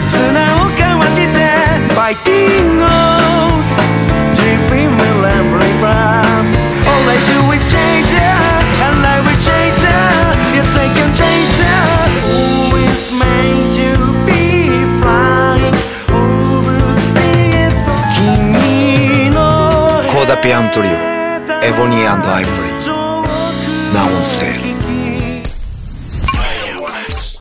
刹那を交わして Fighting on Dreaming remembering fast All I do is chase her And I will chase her Yes I can chase her Who is made to be flying? Who will see it? 君のコーダピアノトリオエボニーアイボリー Now on sale.